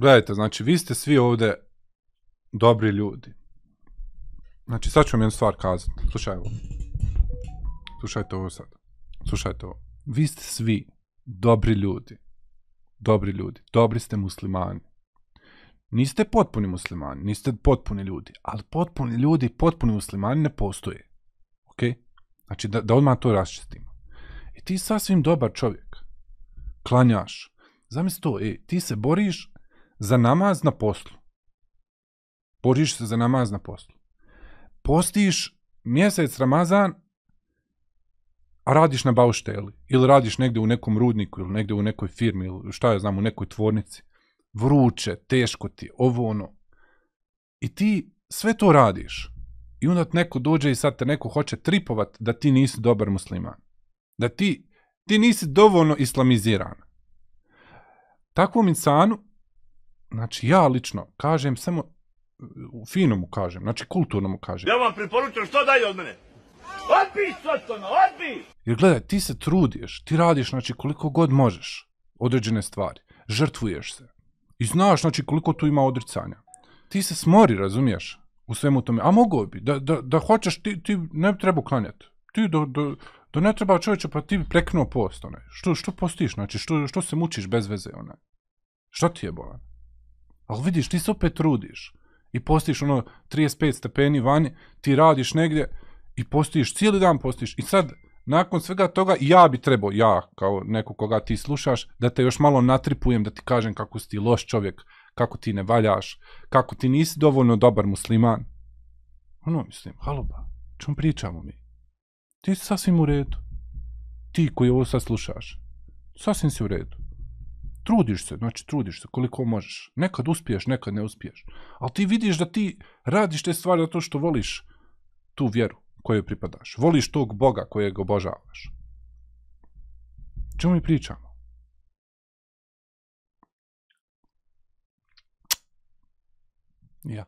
Gledajte, znači, vi ste svi ovde dobri ljudi. Znači, sad ću vam jednu stvar kazati. Slušaj ovo. Slušajte ovo sad. Slušajte ovo. Vi ste svi dobri ljudi. Dobri ljudi. Dobri ste muslimani. Niste potpuni muslimani, niste potpuni ljudi, ali potpuni ljudi, potpuni muslimani ne postoje. Ok? Znači, da, da odmah to raščistimo. I ti sasvim dobar čovjek. Klanjaš. Zamisli to, e, ti se boriš za namaz na poslu. Boriš se za namaz na poslu. Postiš mjesec Ramazan, a radiš na baušteli. Ili radiš negdje u nekom rudniku, ili negdje u nekoj firmi, ili šta ja znam, u nekoj tvornici. Vruće, teško ti, ovo ono. I ti sve to radiš. I onda neko dođe i sad te neko hoće tripovat da ti nisi dobar musliman. Da ti, ti nisi dovoljno islamiziran. Takvom insanu, znači ja lično kažem samo u fino mu kažem, znači kulturno mu kažem. Ja vam preporučujem što dalje od mene. Odbi, Sotona, odbi! Jer gledaj, ti se trudiš, ti radiš znači koliko god možeš određene stvari, žrtvuješ se. I znaš znači koliko tu ima odricanja. Ti se smori, razumiješ, u svemu tome. A mogo bi, da, da, da hoćeš, ti, ti ne bi trebao klanjati. Ti do, do, do ne treba čovječe, pa ti bi preknuo post, onaj. Što, što postiš, znači, što, što se mučiš bez veze, onaj. Što ti je bolan? Ali vidiš, ti se opet trudiš. I postiš ono 35 stepeni vani, ti radiš negdje i postiš, cijeli dan postiš. I sad, nakon svega toga, ja bi trebao, ja, kao neko koga ti slušaš, da te još malo natripujem, da ti kažem kako si ti loš čovjek, kako ti ne valjaš, kako ti nisi dovoljno dobar musliman. Ono, mislim, haluba, čom pričamo mi? Ti si sasvim u redu. Ti koji ovo sad slušaš, sasvim si u redu. Trudiš se, znači trudiš se koliko možeš. Nekad uspiješ, nekad ne uspiješ. Ali ti vidiš da ti radiš te stvari zato što voliš tu vjeru kojoj pripadaš. Voliš tog Boga kojeg obožavaš. Čemu mi pričamo? Ja.